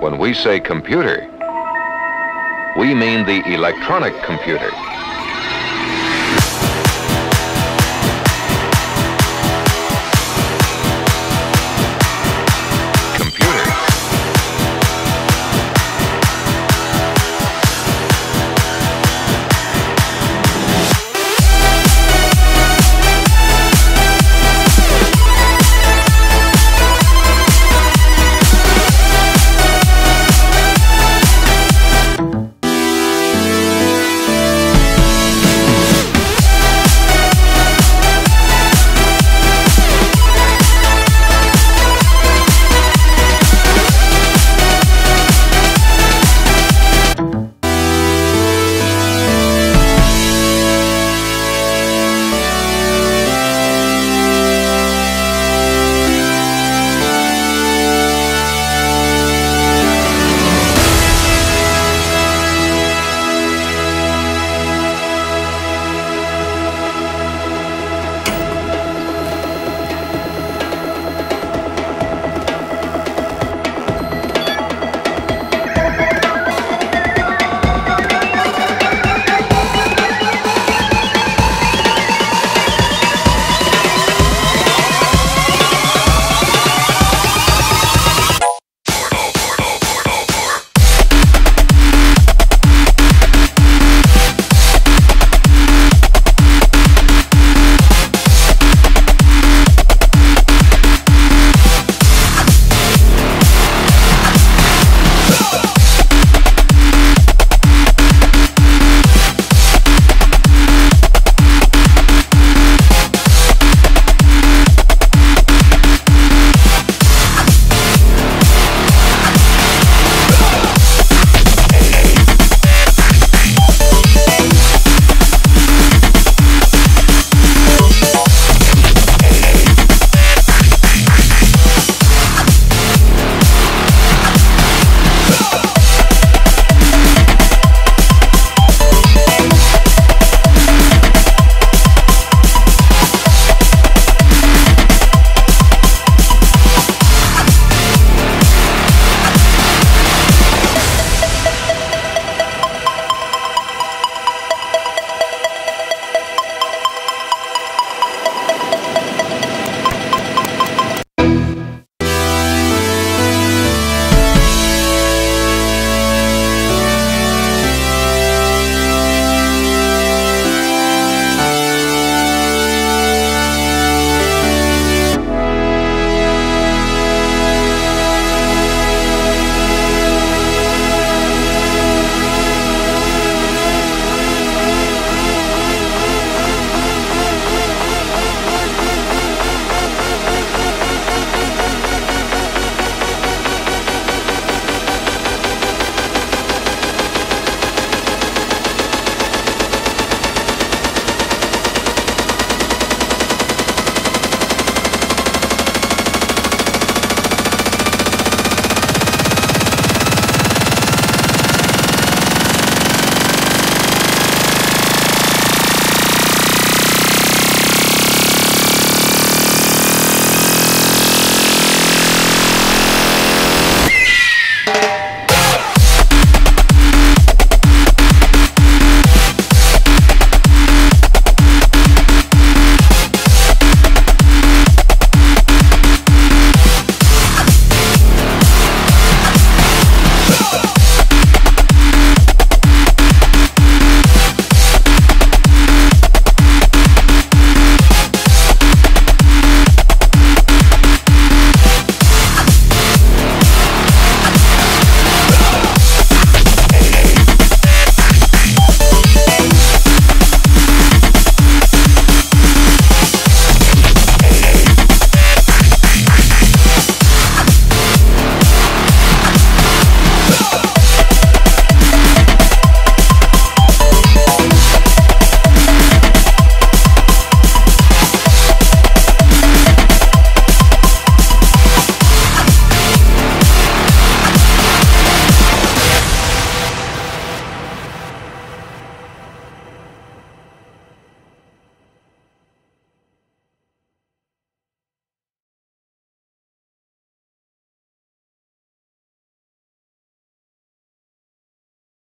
When we say computer, we mean the electronic computer.